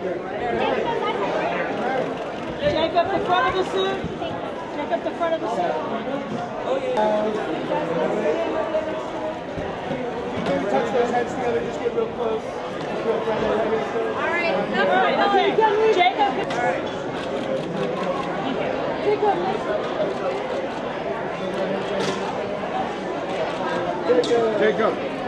Jacob, the front of the suit. Jacob, the front of the suit. Oh, yeah. Can touch those heads together? Just get real close. All right. All right. Okay. Jacob. All right. Jacob. Jacob. Jacob.